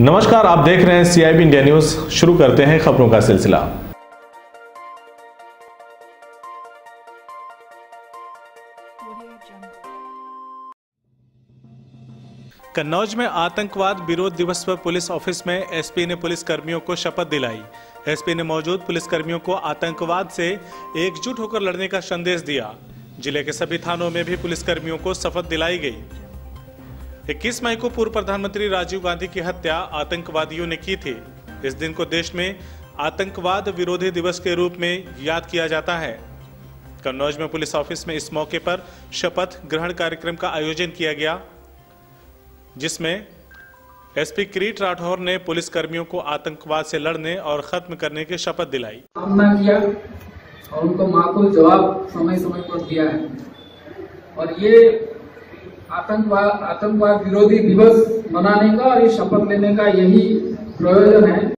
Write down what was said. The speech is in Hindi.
नमस्कार, आप देख रहे हैं सीआईबी इंडिया न्यूज़ शुरू करते हैं खबरों का सिलसिला। कन्नौज में आतंकवाद विरोध दिवस पर पुलिस ऑफ़िस में एसपी ने पुलिस कर्मियों को शपथ दिलाई। एसपी ने मौजूद पुलिस कर्मियों को आतंकवाद से एकजुट होकर लड़ने का संदेश दिया। ज़िले के सभी थानों में भी पुलिस कर्मियों को शपथ दिलाई गई। 21 मई को पूर्व प्रधानमंत्री राजीव गांधी की हत्या आतंकवादियों ने की थी। इस दिन को देश में आतंकवाद विरोधी दिवस के रूप में याद किया जाता है। कन्नौज में पुलिस ऑफ़िस में इस मौके पर शपथ ग्रहण कार्यक्रम का आयोजन किया गया, जिसमें एसपी किरीट राठौर ने पुलिस कर्मियों को आतंकवाद से लड़ने और खत्म करने की शपथ दिलाई। किया और उनको माकूल जवाब समय समय पर दिया है। और ये आतंकवाद आतंकवाद विरोधी दिवस मनाने का और ये शपथ लेने का यही प्रयोजन है।